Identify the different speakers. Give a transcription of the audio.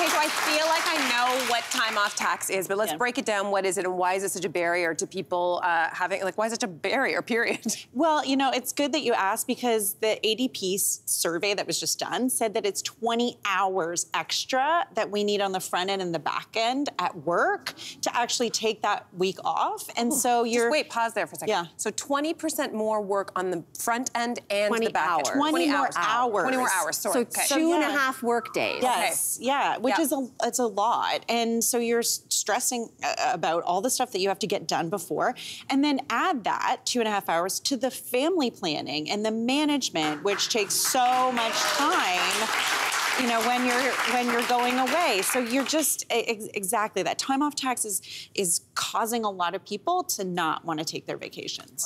Speaker 1: Okay, so I feel like I what time off tax is, but let's
Speaker 2: Yeah.
Speaker 1: break it down. What is it, and why is it such a barrier to people uh, having like why is it such a barrier? Period.
Speaker 2: Well, you know, it's good that you asked because the ADP survey that was just done said that it's 20 hours extra that we need on the front end and the back end at work to actually take that week off. And so you're
Speaker 1: Just wait, pause there for a second.
Speaker 2: Yeah.
Speaker 1: So 20% more work on the front end and
Speaker 3: 20
Speaker 1: the back
Speaker 3: hours.
Speaker 1: end.
Speaker 2: 20 more hours.
Speaker 1: 20 more hours. Sorry.
Speaker 3: So
Speaker 1: okay.
Speaker 3: two and a half work days.
Speaker 2: Yes, yeah, which
Speaker 1: Yeah.
Speaker 2: is a it's a lot, and so you're stressing uh, about all the stuff that you have to get done before, and then add that two and a half hours to the family planning and the management, which takes so much time. You know, when you're when you're going away, so you're just ex- exactly that time off tax is is causing a lot of people to not want to take their vacations.